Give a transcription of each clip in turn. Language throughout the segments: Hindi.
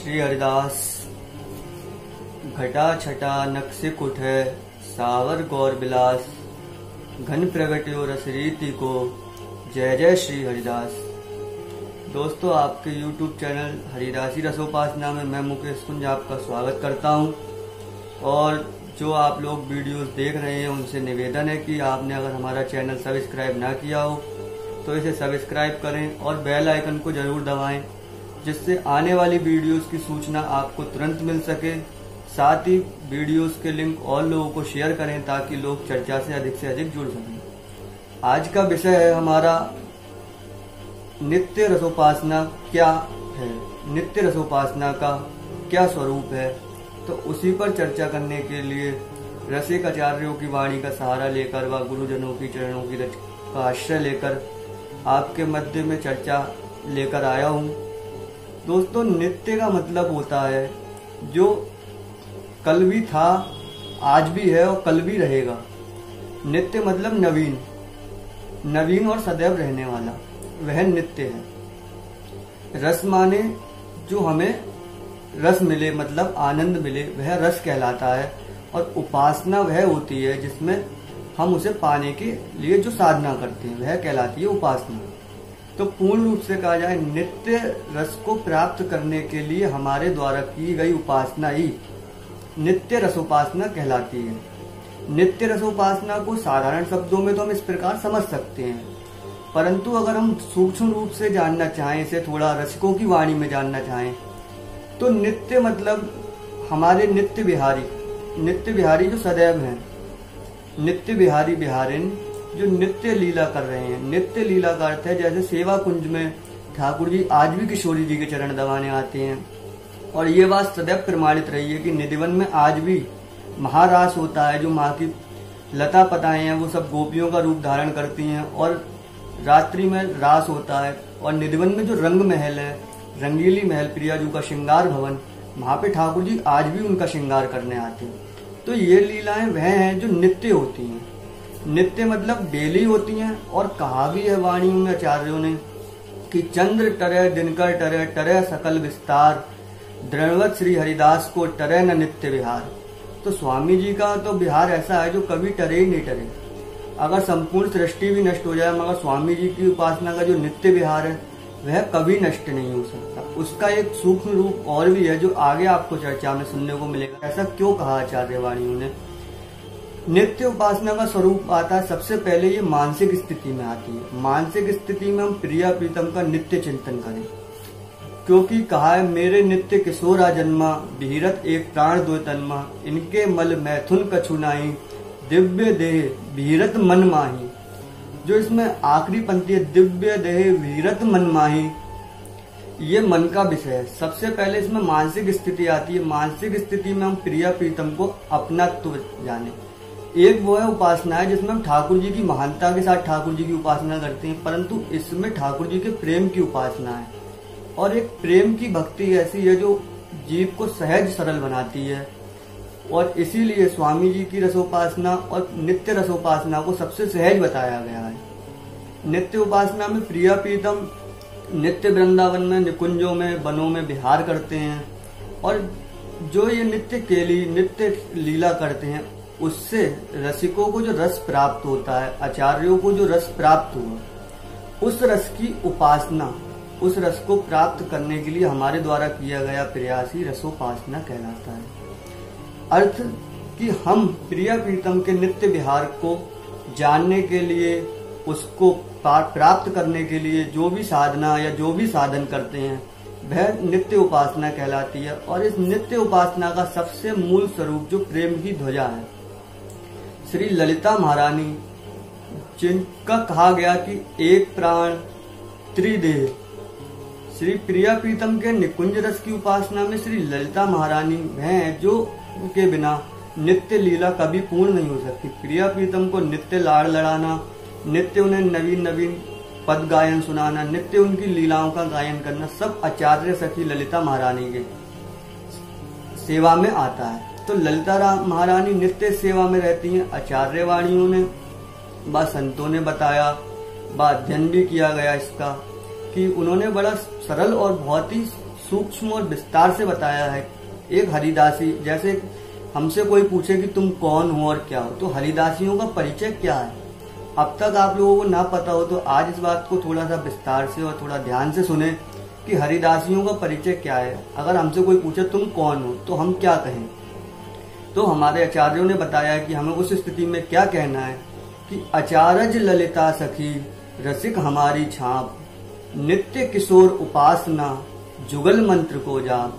श्री हरिदास। घटा छटा नक्श कुठ? सावर गौर बिलास। घन प्रगट्यो रस रीति को। जय जय श्री हरिदास। दोस्तों, आपके YouTube चैनल हरिदासी रसोपासना में मैं मुकेश कुंज आपका स्वागत करता हूँ। और जो आप लोग वीडियोस देख रहे हैं, उनसे निवेदन है कि आपने अगर हमारा चैनल सब्सक्राइब ना किया हो तो इसे सब्सक्राइब करें और बेल आइकन को ज़रूर दबाएँ। जिससे आने वाली वीडियोस की सूचना आपको तुरंत मिल सके। साथ ही वीडियोस के लिंक और लोगों को शेयर करें ताकि लोग चर्चा से अधिक से अधिक जुड़ सकें। आज का विषय है हमारा नित्य रसोपासना क्या है? नित्य रसोपासना का क्या स्वरूप है? तो उसी पर चर्चा करने के लिए रसिक आचार्यों की वाणी का सहारा लेकर व गुरुजनों की चरणों की रच का आश्रय लेकर आपके मध्य में चर्चा लेकर आया हूँ। दोस्तों, नित्य का मतलब होता है जो कल भी था, आज भी है और कल भी रहेगा। नित्य मतलब नवीन। नवीन और सदैव रहने वाला, वह नित्य है। रस माने जो हमें रस मिले मतलब आनंद मिले, वह रस कहलाता है और उपासना वह होती है जिसमें हम उसे पाने के लिए जो साधना करते हैं, वह कहलाती है उपासना। तो पूर्ण रूप से कहा जाए, नित्य रस को प्राप्त करने के लिए हमारे द्वारा की गई उपासना ही नित्य रसोपासना कहलाती है। नित्य रसोपासना को साधारण शब्दों में तो हम इस प्रकार समझ सकते हैं। परंतु अगर हम सूक्ष्म रूप से जानना चाहें, इसे थोड़ा रसिकों की वाणी में जानना चाहें तो नित्य मतलब हमारे नित्य बिहारी। नित्य बिहारी जो सदैव हैं। नित्य बिहारी बिहारिन जो नित्य लीला कर रहे हैं। नित्य लीला का अर्थ है जैसे सेवा कुंज में ठाकुर जी आज भी किशोरी जी के चरण दबाने आते हैं। और ये बात सदैव प्रमाणित रही है कि निधिवन में आज भी महारास होता है, जो माँ की लता पताएँ हैं, वो सब गोपियों का रूप धारण करती हैं और रात्रि में रास होता है। और निधिवन में जो रंग महल है, रंगीली महल प्रियाजू का श्रृंगार भवन, वहाँ पे ठाकुर जी आज भी उनका श्रृंगार करने आते हैं। तो ये लीलाएँ वह हैं जो नित्य होती हैं। नित्य मतलब डेली होती हैं और कहा भी है वाणी में आचार्यों ने कि चंद्र टरे दिनकर टरे टरे सकल विस्तार। दृढ़वत श्री हरिदास को टरे न नित्य विहार। तो स्वामी जी का तो बिहार ऐसा है जो कभी टरे ही नहीं टरे। अगर संपूर्ण सृष्टि भी नष्ट हो जाए, मगर स्वामी जी की उपासना का जो नित्य विहार है, वह कभी नष्ट नहीं हो सकता। उसका एक सूक्ष्म रूप और भी है जो आगे आपको चर्चा में सुनने को मिलेगा। ऐसा क्यों कहा आचार्य वाणियों ने? नित्य उपासना का स्वरूप आता है, सबसे पहले ये मानसिक स्थिति में आती है। मानसिक स्थिति में हम प्रिया प्रीतम का नित्य चिंतन करें। क्योंकि कहा है, मेरे नित्य किशोरा जन्मा, भीरत एक प्राण दो तन्मा, इनके मल मैथुन कछुनाई दिव्य देह भीरत मन माही। जो इसमें आखिरी पंक्ति है, दिव्य देह वीरत मन माही, ये मन का विषय है। सबसे पहले इसमें मानसिक स्थिति आती है। मानसिक स्थिति में हम प्रिया प्रीतम को अपनात्व जाने। एक वो है उपासना है जिसमें हम ठाकुर जी की महानता के साथ ठाकुर जी की उपासना करते हैं, परंतु इसमें ठाकुर जी के प्रेम की उपासना है। और एक प्रेम की भक्ति ऐसी है जो जीव को सहज सरल बनाती है। और इसीलिए स्वामी जी की रसोपासना और नित्य रसोपासना को सबसे सहज बताया गया है। नित्य उपासना में प्रिया प्रीतम नित्य वृंदावन में, निकुंजों में, वनों में विहार करते हैं। और जो ये नित्य केली, नित्य लीला करते हैं उससे रसिकों को जो रस प्राप्त होता है, आचार्यों को जो रस प्राप्त हुआ, उस रस की उपासना, उस रस को प्राप्त करने के लिए हमारे द्वारा किया गया प्रयास ही रसोपासना कहलाता है। अर्थ कि हम प्रिया प्रीतम के नित्य विहार को जानने के लिए, उसको प्राप्त करने के लिए जो भी साधना या जो भी साधन करते हैं, वह नित्य उपासना कहलाती है। और इस नित्य उपासना का सबसे मूल स्वरूप जो प्रेम की ध्वजा है श्री ललिता महारानी, जिनका कहा गया कि एक प्राण त्रिदेह। श्री प्रिया प्रीतम के निकुंज रस की उपासना में श्री ललिता महारानी वह जो के बिना नित्य लीला कभी पूर्ण नहीं हो सकती। प्रिया प्रीतम को नित्य लाड़ लड़ाना, नित्य उन्हें नवीन नवीन पद गायन सुनाना, नित्य उनकी लीलाओं का गायन करना सब आचार्य सखी ललिता महारानी के सेवा में आता है। तो ललिता महारानी नित्य सेवा में रहती हैं आचार्य वाणियों ने। व संतों ने बताया व अध्ययन भी किया गया इसका, कि उन्होंने बड़ा सरल और बहुत ही सूक्ष्म और विस्तार से बताया है। एक हरिदासी, जैसे हमसे कोई पूछे कि तुम कौन हो और क्या हो तो हरिदासियों का परिचय क्या है? अब तक आप लोगों को ना पता हो तो आज इस बात को थोड़ा सा विस्तार से और थोड़ा ध्यान से सुने कि हरिदासियों का परिचय क्या है। अगर हमसे कोई पूछे तुम कौन हो तो हम क्या कहें? तो हमारे आचार्यों ने बताया कि हमें उस स्थिति में क्या कहना है कि आचार्य ललिता सखी, रसिक हमारी छाप, नित्य किशोर उपासना, जुगल मंत्र को जाप।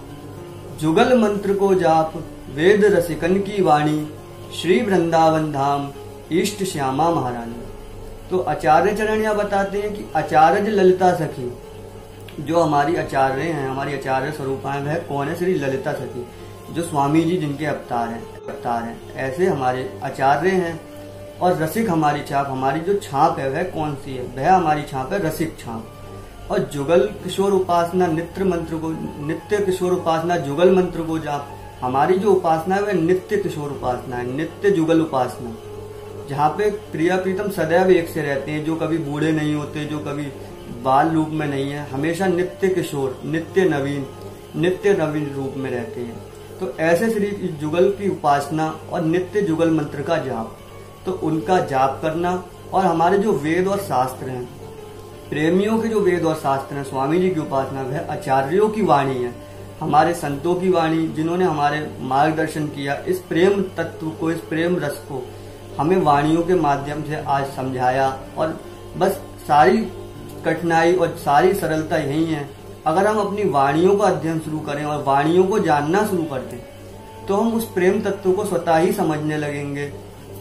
जुगल मंत्र को जाप, वेद रसिकन की वाणी, श्री वृंदावन धाम, ईष्ट श्यामा महारानी। तो आचार्य चरण यह बताते हैं कि आचार्य ललिता सखी, जो हमारी आचार्य हैं, हमारी आचार्य स्वरूपा है वह कौन है? श्री ललिता सखी। जो स्वामी जी जिनके अवतार हैं अवतार हैं, ऐसे हमारे आचार्य हैं और रसिक हमारी छाप, हमारी जो छाप है, वह कौन सी है? वह हमारी छाप है रसिक छाप। और जुगल किशोर उपासना, नित्य मंत्र को, नित्य किशोर उपासना, जुगल मंत्र को जाप हमारी जो उपासना है, वह नित्य किशोर उपासना है, नित्य जुगल उपासना। जहाँ पे प्रिया प्रीतम सदैव एक से रहते हैं, जो कभी बूढ़े नहीं होते, जो कभी बाल रूप में नहीं है, हमेशा नित्य किशोर, नित्य नवीन नित्य नवीन रूप में रहते हैं। तो ऐसे श्री जुगल की उपासना और नित्य जुगल मंत्र का जाप तो उनका जाप करना और हमारे जो वेद और शास्त्र हैं, प्रेमियों के जो वेद और शास्त्र हैं, स्वामी जी की उपासना, वह आचार्यों की वाणी है, हमारे संतों की वाणी, जिन्होंने हमारे मार्गदर्शन किया, इस प्रेम तत्व को, इस प्रेम रस को, हमें वाणियों के माध्यम से आज समझाया, और बस सारी कठिनाई और सारी सरलता यही है अगर हम अपनी वाणियों का अध्ययन शुरू करें और वाणियों को जानना शुरू कर दें तो हम उस प्रेम तत्व को स्वतः ही समझने लगेंगे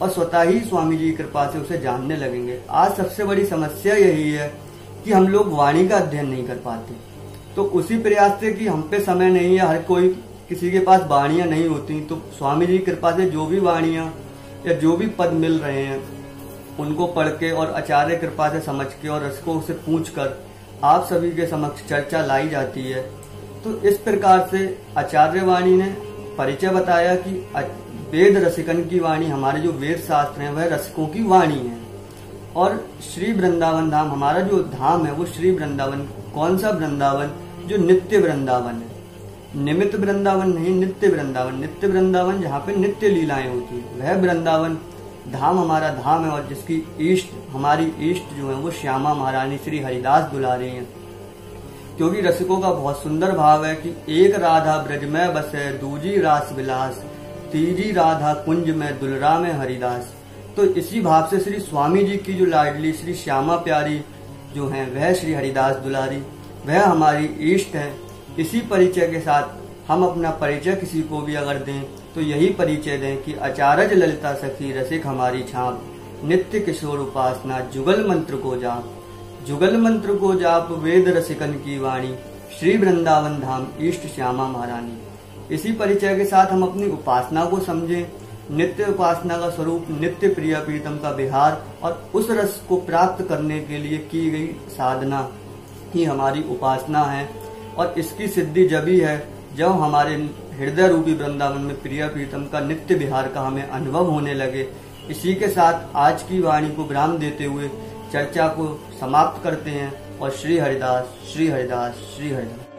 और स्वतः ही स्वामी जी की कृपा से उसे जानने लगेंगे। आज सबसे बड़ी समस्या यही है कि हम लोग वाणी का अध्ययन नहीं कर पाते। तो उसी प्रयास से कि हम पे समय नहीं है, हर कोई किसी के पास वाणियाँ नहीं होती तो स्वामी जी की कृपा से जो भी वाणियाँ या जो भी पद मिल रहे हैं, उनको पढ़ के और आचार्य कृपा से समझ के और रसको से पूछ कर आप सभी के समक्ष चर्चा लाई जाती है। तो इस प्रकार से आचार्य वाणी ने परिचय बताया कि वेद रसिकन की वाणी, हमारे जो वेद शास्त्र हैं, वह रसिकों की वाणी है। और श्री वृंदावन धाम, हमारा जो धाम है, वो श्री वृंदावन, कौन सा वृंदावन? जो नित्य वृंदावन है। निमित्त वृंदावन नहीं, नित्य वृंदावन। नित्य वृंदावन जहाँ पे नित्य लीलाएँ होती है, वह वृंदावन धाम हमारा धाम है और जिसकी ईष्ट, हमारी ईष्ट जो है वो श्यामा महारानी श्री हरिदास दुलारी है। क्योंकि रसिकों का बहुत सुंदर भाव है कि एक राधा ब्रज में बसे दूजी रास विलास, तीजी राधा कुंज में दुलरा में हरिदास। तो इसी भाव से श्री स्वामी जी की जो लाडली श्री श्यामा प्यारी जो है, वह श्री हरिदास दुलारी वह हमारी ईष्ट है। इसी परिचय के साथ हम अपना परिचय किसी को भी अगर दें तो यही परिचय दें कि अचारज ललिता सखी रसिक हमारी छाप, नित्य किशोर उपासना, जुगल मंत्र को जाप। जुगल मंत्र को जाप, वेद रसिकन की वाणी, श्री वृंदावन धाम, ईष्ट श्यामा महारानी। इसी परिचय के साथ हम अपनी उपासना को समझें। नित्य उपासना का स्वरूप, नित्य प्रिय प्रीतम का बिहार और उस रस को प्राप्त करने के लिए की गई साधना ही हमारी उपासना है। और इसकी सिद्धि जब ही है, जब हमारे हृदय रूपी वृंदावन में प्रिय प्रीतम का नित्य विहार का हमें अनुभव होने लगे। इसी के साथ आज की वाणी को विराम देते हुए चर्चा को समाप्त करते हैं और श्री हरिदास श्री हरिदास श्री हरिदास।